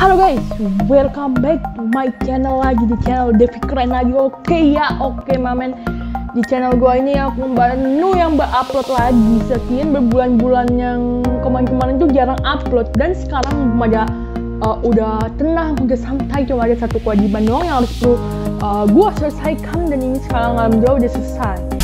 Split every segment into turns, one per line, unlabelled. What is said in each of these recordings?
Halo guys, welcome back to my channel lagi di channel Devi Keren lagi. Oke ya, oke mamen Di channel gua ini aku baru yang upload lagi. Sekian berbulan-bulan yang kemarin-kemarin tuh jarang upload. Dan sekarang ada uh, udah tenang, udah santai Cuma ada satu kewajiban doang yang harus perlu uh, gua selesaikan. Dan ini sekarang alhamdulillah udah selesai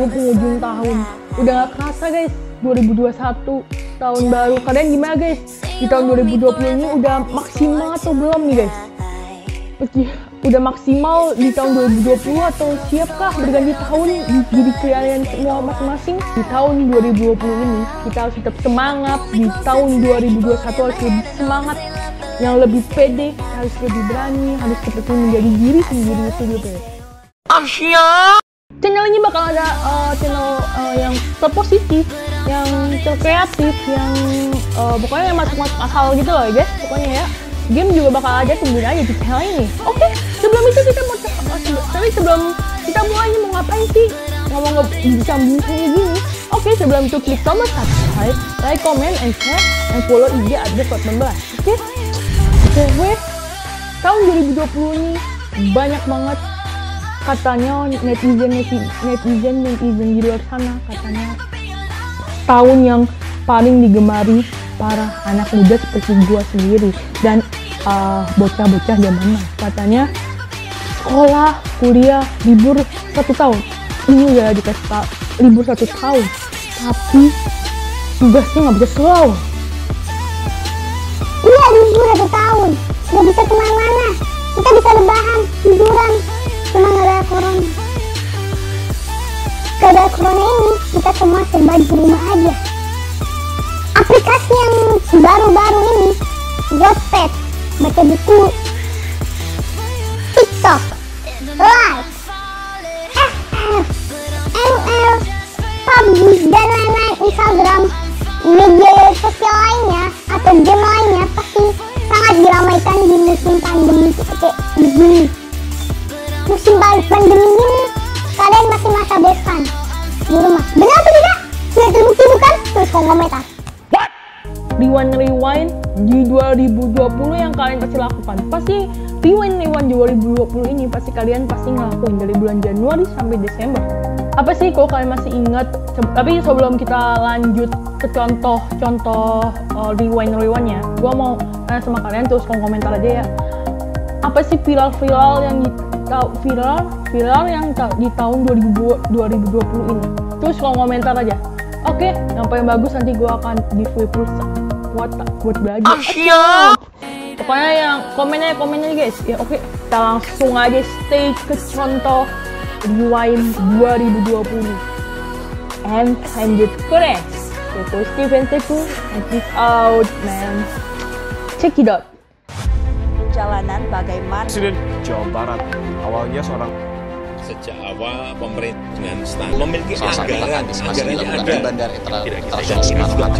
2020 penghujung tahun. Udah gak kerasa guys. 2021 tahun baru. Kalian gimana guys? Di tahun 2020 ini udah maksimal atau belum nih guys? Meski udah maksimal di tahun 2020 atau siapkah berganti tahun di diri kalian semua masing-masing? Di tahun 2020 ini kita harus tetap semangat. Di tahun 2021 harus lebih semangat. Yang lebih pede, harus lebih berani, harus seperti menjadi diri sendiri itu gitu ya channel ini bakal ada uh, channel uh, yang terpositif, yang terkreatif, yang uh, pokoknya yang masuk-masuk asal gitu loh guys. Pokoknya ya. Game juga bakal ada tungguin aja di channel ini. Oke, sebelum itu kita mau uh, tapi sebelum kita mulai mau ngapain sih? Ngomong bincang kayak gini. Oke, sebelum itu klik tombol subscribe, like, comment, and share, and follow IG ada 14. Oke? Oke, gue tahun 2020 ini banyak banget katanya netizen netizen netizen di luar sana katanya tahun yang paling digemari para anak muda seperti gua sendiri dan uh, bocah-bocah zaman now. Katanya sekolah kuliah libur satu tahun. Ini udah dikasih libur satu tahun. Tapi tugasnya nggak bisa slow.
Iya libur satu tahun. Gak bisa ke mana-mana. Kita bisa lebahan, tiduran Cuma ada corona. Gak ada corona ini Kita semua serba di rumah aja. Aplikasi yang baru-baru ini Wattpad Baca buku. TikTok Live FF ML PUBG dan lain-lain. Instagram media sosial lainnya atau game lainnya pasti sangat diramaikan di musim pandemi seperti begini pandemi ini kalian masih masa bosan di rumah. Benar atau tidak? Sudah terbukti bukan? Terus komentar.
Rewind rewind di 2020 yang kalian pasti lakukan. Pasti rewind rewind 2020 ini pasti kalian pasti ngelakuin dari bulan Januari sampai Desember. Apa sih kalau kalian masih ingat? Tapi sebelum kita lanjut ke contoh-contoh uh, rewind rewindnya gua mau tanya sama kalian terus komentar aja ya. Apa sih viral-viral yang di ta- viral viral yang ta- di tahun 2020 2020 ini. Terus kolom komentar aja oke yang paling bagus nanti gua akan giveaway pulsa. Buat buat belajar pokoknya yang komennya komennya guys. Ya oke kita langsung aja stay ke contoh rewind 2020 and lanjut keren yaitu Steven Teku and check out man. Check it out
jalanan bagaimana?
Presiden Jawa Barat awalnya seorang
sejak awal pemerintah dengan stand memiliki
salah
anggaran anggarannya
dilakukan
ada.
di Bandara Internasional Soekarno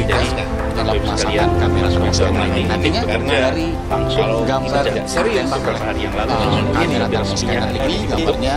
Hatta dalam pelaksanaan
ini.
Nantinya dari
kalau
gambar
serius yang lalu ini
kamera
biar
termos
punya
scanner ini
ini
gambarnya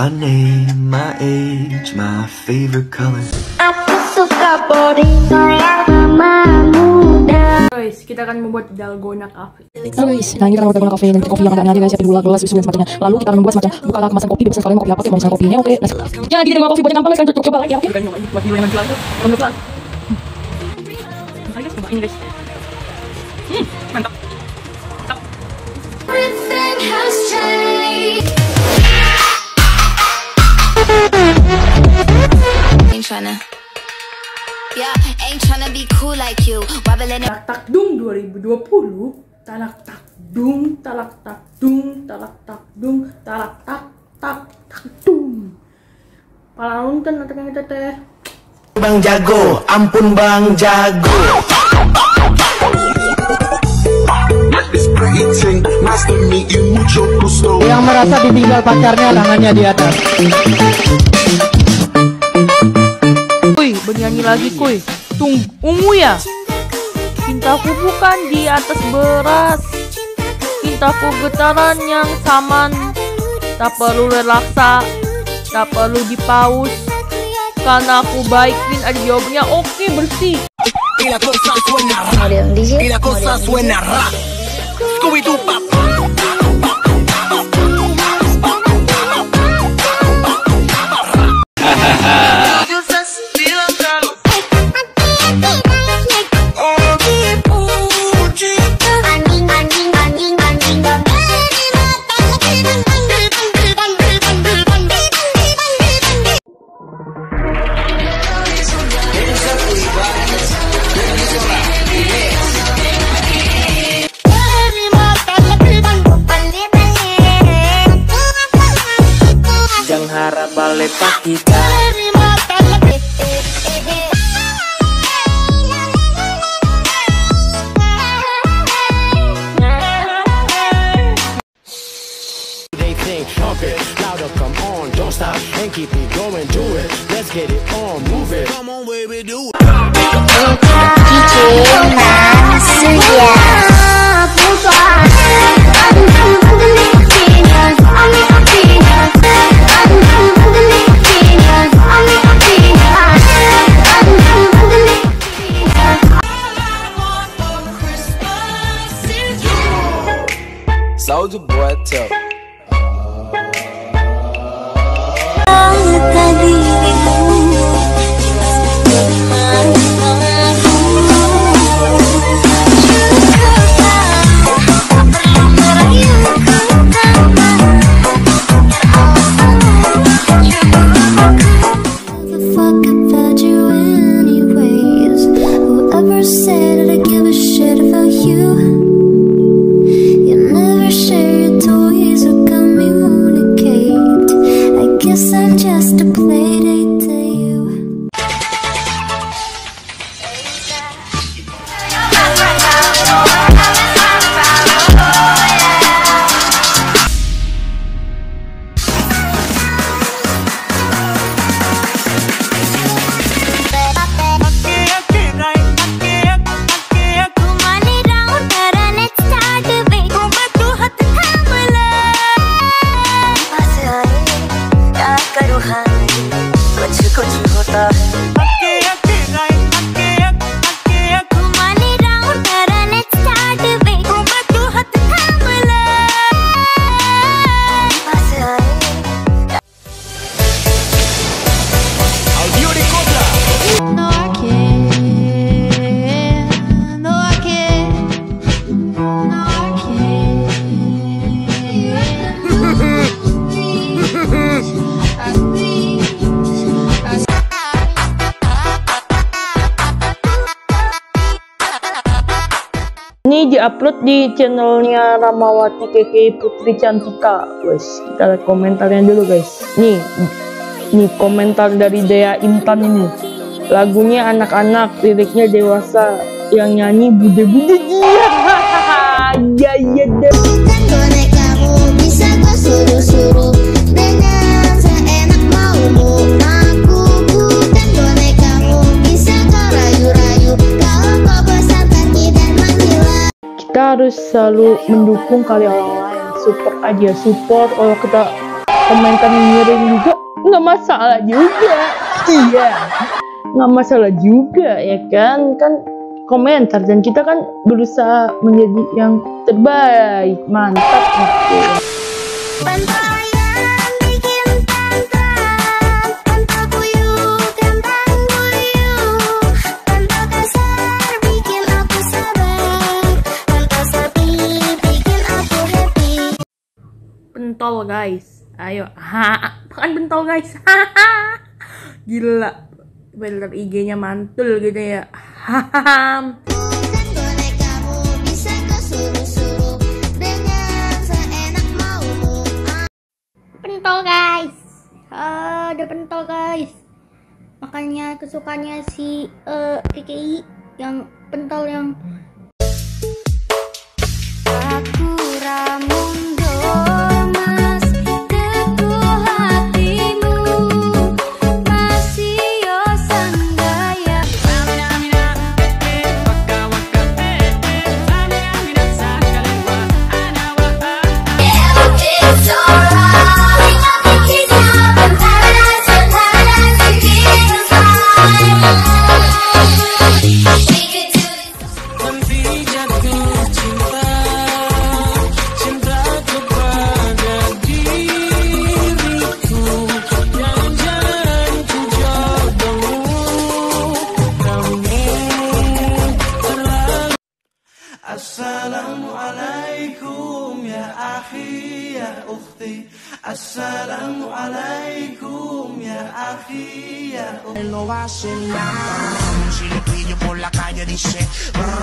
My name, my age, my favorite color.
Aku suka muda.
Guys, kita akan membuat dalgona cafe.
Halo guys, nah ini kita dan kopi yang ada guys, siapin gula, gelas, susu dan sebagainya. Lalu kita akan membuat semacam buka kemasan kopi, kalian mau kopi apa, pesan kopinya, oke. Jadi kita mau kopi banyak gampang, coba lagi, oke. Kita nyoba buat video yang jual itu, belum pelan. Ayo guys, coba ini guys. Hmm, mantap.
Everything has changed. Ain't tryna. Yeah, ain't tryna be cool like you. Wobbling
Tak dung 2020. Talak tak dung, talak tak dung, talak tak dung, talak tak tak tak dung. Pala nonton nanti kita teh.
Bang Jago, ampun Bang Jago.
Yang merasa ditinggal pacarnya, tangannya di atas.
Kuy, bernyanyi lagi kuy. Tung, ungu ya? Cintaku bukan di atas beras. Cintaku getaran yang saman. Tak perlu relaksa, tak perlu dipaus. Karena aku baikin ada jawabnya oke bersih.
Jangan
chiquita. Diupload di channelnya Ramawati KK Putri Cantika. Wes, kita lihat komentarnya dulu guys. Nih, nih komentar dari Dea Intan ini. Lagunya anak-anak, liriknya dewasa. Yang nyanyi bude-bude iya. Ya ya deh. Selalu mendukung kali orang lain. Support aja, support. Kalau kita komentar miring juga nggak masalah juga. Iya nggak masalah juga ya kan? Kan komentar dan kita kan berusaha menjadi yang terbaik. Mantap oke
Pantayan
pentol guys. Ayo. Ha kan pentol guys. Hahaha gila. Filter IG-nya mantul gitu ya. Hahaha
pentol guys. Ah, ada pentol guys. Makanya kesukaannya si eh, KKI yang pentol yang
Aku Ramundo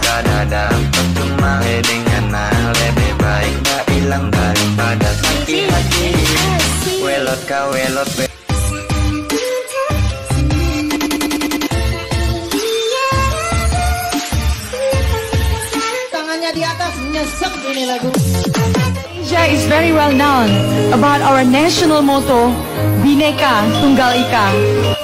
Kadang kembali dengan hal lebih
Indonesia is very well known about our national motto, Bhinneka Tunggal Ika.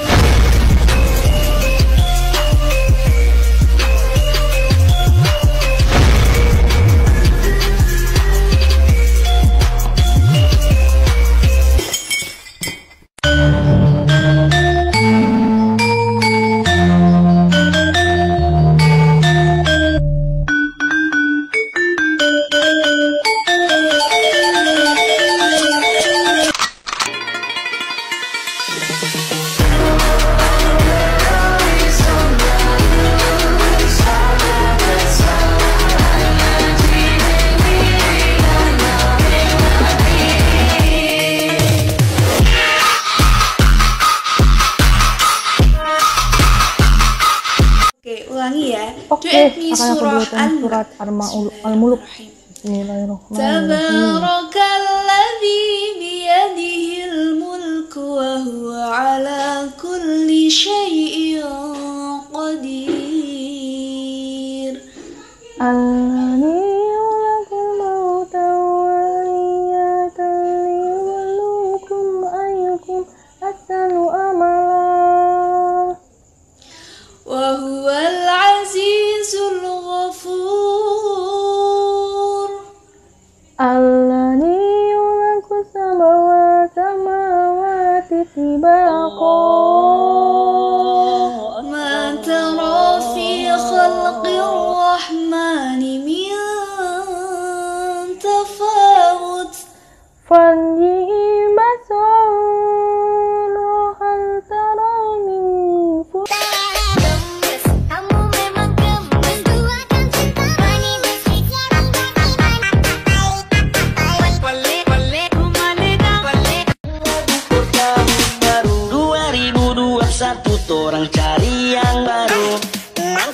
Mi
akan
surah
surat Al-Muluk.
Tabarakalladzi biyadihil mulku wa huwa ala kulli syai'in qadir.
Alladzi
al orang cari yang baru. Orang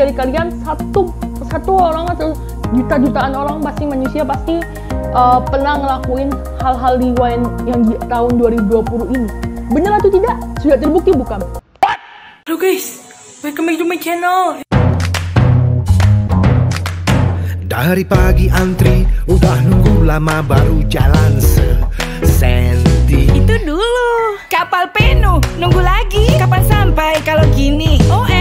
dari kalian satu satu orang atau juta-jutaan orang pasti manusia pasti uh, pernah ngelakuin hal-hal rewind yang di tahun 2020 ini benar atau tidak sudah terbukti bukan
Halo guys, welcome back to my channel.
Dari pagi antri Udah nunggu lama baru jalan sesenti
Itu dulu. Kapal penuh, nunggu lagi. Kapan sampai kalau gini? OMG,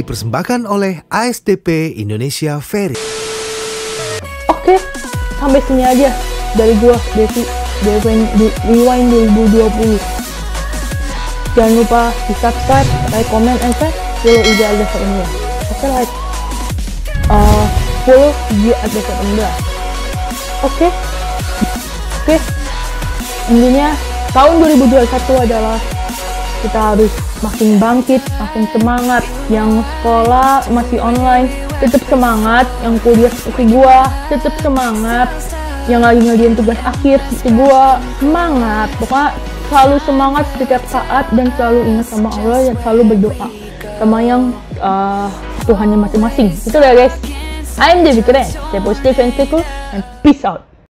dipersembahkan oleh ASDP Indonesia Ferry
Oke, sampai sini aja dari gua Devi Rewind, Rewind 2020. Jangan lupa di subscribe, like, comment, and share follow IG Alda ini. Oke, like, uh, follow IG Alda India. Oke, oke. Intinya tahun 2021 adalah kita harus makin bangkit, makin semangat. Yang sekolah masih online, tetap semangat. Yang kuliah seperti gua, tetap semangat. Yang lagi ngerjain tugas akhir seperti gua, semangat. Pokoknya selalu semangat setiap saat dan selalu ingat sama Allah dan selalu berdoa sama yang uh, Tuhannya masing-masing. Itu ya guys. I'm Devi Keren. Stay positive and stay cool and peace out.